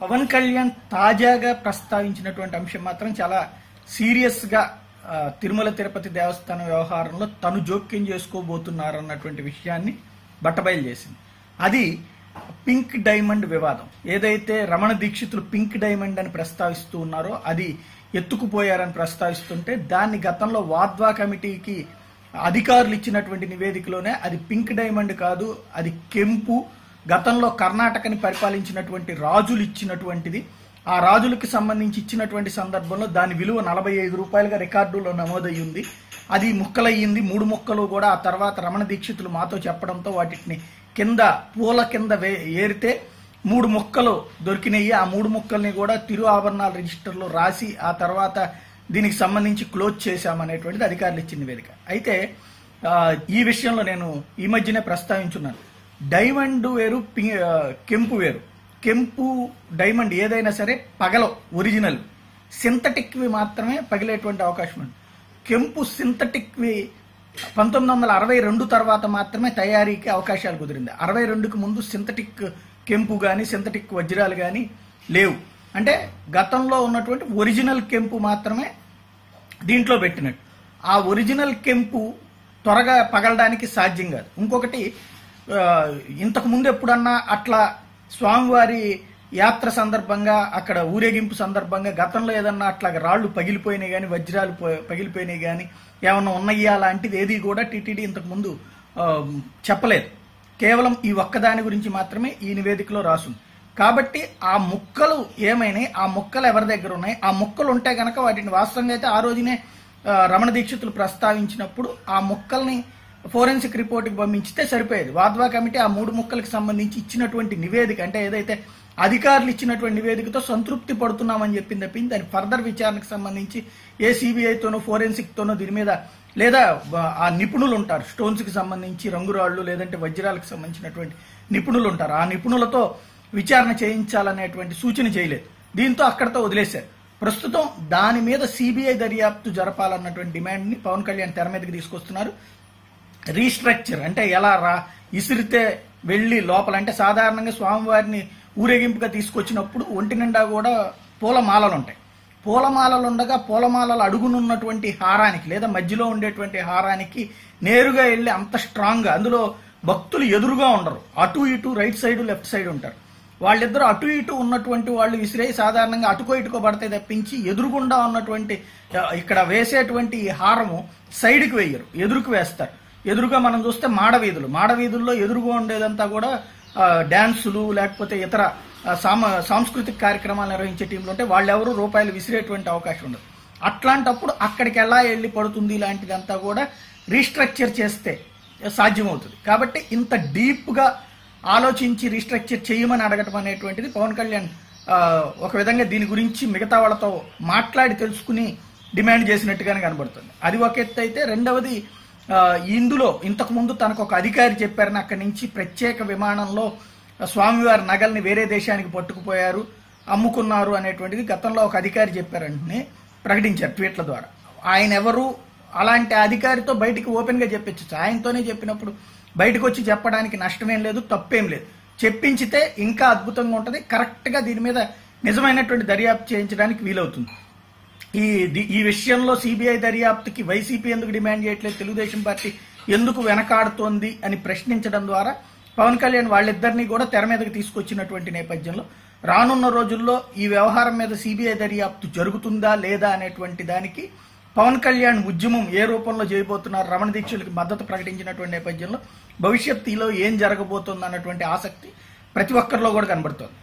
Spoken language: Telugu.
పవన్ కళ్యాణ్ తాజాగా ప్రస్తావించినటువంటి అంశం మాత్రం చాలా సీరియస్గా తిరుమల తిరుపతి దేవస్థానం వ్యవహారంలో తను జోక్యం చేసుకోబోతున్నారు అన్నటువంటి విషయాన్ని బట్టబయలు చేసింది. అది పింక్ డైమండ్ వివాదం. ఏదైతే రమణ దీక్షితులు పింక్ డైమండ్ అని ప్రస్తావిస్తూ ఉన్నారో అది ఎత్తుకుపోయారని ప్రస్తావిస్తుంటే దాన్ని గతంలో వాద్వా కమిటీకి అధికారులు ఇచ్చినటువంటి నివేదికలోనే అది పింక్ డైమండ్ కాదు అది కెంపు గతంలో కర్ణాటకని పరిపాలించినటువంటి రాజులు ఇచ్చినటువంటిది ఆ రాజులకు సంబంధించి ఇచ్చినటువంటి సందర్భంలో దాని విలువ నలభై ఐదు రూపాయలుగా రికార్డులో నమోదయ్యింది. అది ముక్కలయ్యింది. మూడు ముక్కలు కూడా ఆ తర్వాత రమణ దీక్షితులు మాతో చెప్పడంతో వాటిని కింద పూల కింద వే- ఏరితే మూడు ముక్కలు దొరికినాయి ఆ మూడు ముక్కల్ని కూడా తిరు ఆభరణాల రిజిస్టర్లో రాసి ఆ తర్వాత దీనికి సంబంధించి క్లోజ్ చేశామనేటువంటిది అధికారులు ఇచ్చిన నివేదిక అయితే ఈ విషయంలో నేను ఈ మధ్యనే ప్రస్తావించున్నాను. డైమండ్ వేరు కెంపు వేరు. కెంపు డైమండ్ ఏదైనా సరే పగలో ఒరిజినల్. సింథటిక్వి మాత్రమే పగిలేటువంటి అవకాశం ఉంది. కెంపు సింథటిక్వి పంతొమ్మిది వందల అరవై రెండు తర్వాత మాత్రమే తయారీకి అవకాశాలు కుదిరింది. అరవై రెండుకి ముందు సింథటిక్ కెంపు కానీ సింథటిక్ వజ్రాలు కానీ లేవు. అంటే గతంలో ఉన్నటువంటి ఒరిజినల్ కెంపు మాత్రమే దీంట్లో పెట్టినట్టు. ఆ ఒరిజినల్ కెంపు త్వరగా పగలడానికి సాధ్యం కాదు. ఇంకొకటి ఇంతకు ముందు ఎప్పుడన్నా అట్లా స్వామివారి యాత్ర సందర్భంగా అక్కడ ఊరేగింపు సందర్భంగా గతంలో ఏదన్నా అట్లా రాళ్ళు పగిలిపోయినాయి కానీ వజ్రాలు పగిలిపోయినాయి కానీ ఏమన్నా ఉన్నాయా? లాంటిది ఏది కూడా టీటీడీ ఇంతకు ముందు చెప్పలేదు. కేవలం ఈ ఒక్కదాని గురించి మాత్రమే ఈ నివేదికలో రాసుంది. కాబట్టి ఆ ముక్కలు ఏమైనాయి? ఆ ముక్కలు ఎవరి దగ్గర ఉన్నాయి? ఆ ముక్కలు ఉంటే గనక వాటిని వాస్తవంగా అయితే ఆ రోజునే రమణ దీక్షితులు ప్రస్తావించినప్పుడు ఆ ముక్కల్ని ఫోరెన్సిక్ రిపోర్ట్కి పంపించితే సరిపోయేది. వాద్వా కమిటీ ఆ మూడు ముక్కలకు సంబంధించి ఇచ్చినటువంటి నివేదిక అంటే ఏదైతే అధికారులు ఇచ్చినటువంటి నివేదికతో సంతృప్తి పడుతున్నామని చెప్పింది తప్పింది దాని ఫర్దర్ విచారణకు సంబంధించి ఏ సిబిఐతోనో ఫోరెన్సిక్ తోనో దీని మీద లేదా ఆ నిపుణులు ఉంటారు స్టోన్స్కి సంబంధించి రంగురాళ్ళు లేదంటే వజ్రాలకు సంబంధించినటువంటి నిపుణులు ఉంటారు ఆ నిపుణులతో విచారణ చేయించాలనేటువంటి సూచన చేయలేదు. దీంతో అక్కడతో వదిలేశారు. ప్రస్తుతం దాని మీద సిబిఐ దర్యాప్తు జరపాలన్నటువంటి డిమాండ్ని పవన్ కళ్యాణ్ తెర మీదకి తీసుకొస్తున్నారు. రీస్ట్రక్చర్ అంటే ఎలా రా ఇసిరితే వెళ్ళి లోపల అంటే సాధారణంగా స్వామివారిని ఊరేగింపుగా తీసుకొచ్చినప్పుడు ఒంటి నిండా కూడా పూలమాలలు ఉంటాయి పూలమాలలు ఉండగా పూలమాలలు అడుగునున్నటువంటి హారానికి లేదా మధ్యలో ఉండేటువంటి హారానికి నేరుగా వెళ్ళి అంత స్ట్రాంగ్గా అందులో భక్తులు ఎదురుగా ఉండరు. అటు ఇటు రైట్ సైడ్ లెఫ్ట్ సైడ్ ఉంటారు. వాళ్ళిద్దరూ అటు ఇటు ఉన్నటువంటి వాళ్ళు విసిరే సాధారణంగా అటుకో ఇటుకో పడితే తప్పించి ఎదురుగుండా ఉన్నటువంటి ఇక్కడ వేసేటువంటి హారము సైడ్కి వేయరు ఎదురుకు వేస్తారు. ఎదురుగా మనం చూస్తే మాడవీధులు. మాడవీధుల్లో ఎదురుగా ఉండేదంతా కూడా డ్యాన్సులు లేకపోతే ఇతర సామ సాంస్కృతిక కార్యక్రమాలు నిర్వహించే టీంలు ఉంటే వాళ్ళెవరూ రూపాయలు విసిరేటువంటి అవకాశం ఉండదు. అట్లాంటప్పుడు అక్కడికి ఎలా వెళ్ళి పడుతుంది ఇలాంటిదంతా కూడా రీస్ట్రక్చర్ చేస్తే సాధ్యమవుతుంది. కాబట్టి ఇంత డీప్గా ఆలోచించి రీస్ట్రక్చర్ చేయమని అడగటం అనేటువంటిది పవన్ కళ్యాణ్ ఒక విధంగా దీని గురించి మిగతా వాళ్ళతో మాట్లాడి తెలుసుకుని డిమాండ్ చేసినట్టుగానే కనబడుతుంది. అది ఒక ఎత్తు అయితే రెండవది ఇందులో ఇంతకుముందు తనకు ఒక అధికారి చెప్పారని అక్కడి నుంచి ప్రత్యేక విమానంలో స్వామివారి నగల్ని వేరే దేశానికి పట్టుకుపోయారు అమ్ముకున్నారు అనేటువంటిది గతంలో ఒక అధికారి చెప్పారంటే ప్రకటించారు ట్వీట్ల ద్వారా. ఆయన ఎవరు? అలాంటి అధికారితో బయటికి ఓపెన్గా చెప్పించచ్చు ఆయనతోనే చెప్పినప్పుడు బయటకు వచ్చి చెప్పడానికి నష్టమేం లేదు తప్పేం లేదు. చెప్పించితే ఇంకా అద్భుతంగా ఉంటుంది కరెక్ట్గా దీని మీద నిజమైనటువంటి దర్యాప్తు చేయించడానికి వీలవుతుంది. ఈ ఈ విషయంలో సిబిఐ దర్యాప్తుకి వైసీపీ ఎందుకు డిమాండ్ చేయట్లేదు? తెలుగుదేశం పార్టీ ఎందుకు వెనకాడుతోంది అని ప్రశ్నించడం ద్వారా పవన్ కళ్యాణ్ వాళ్ళిద్దరినీ కూడా తెర మీదకి తీసుకొచ్చినటువంటి నేపథ్యంలో రానున్న రోజుల్లో ఈ వ్యవహారం మీద సిబిఐ దర్యాప్తు జరుగుతుందా లేదా అనేటువంటి దానికి పవన్ కళ్యాణ్ ఉద్యమం ఏ రూపంలో చేయబోతున్నారు రమణ దీక్షలకు మద్దతు ప్రకటించినటువంటి నేపథ్యంలో భవిష్యత్తులో ఏం జరగబోతుంది అన్నటువంటి ఆసక్తి ప్రతి ఒక్కరిలో కూడా కనబడుతోంది.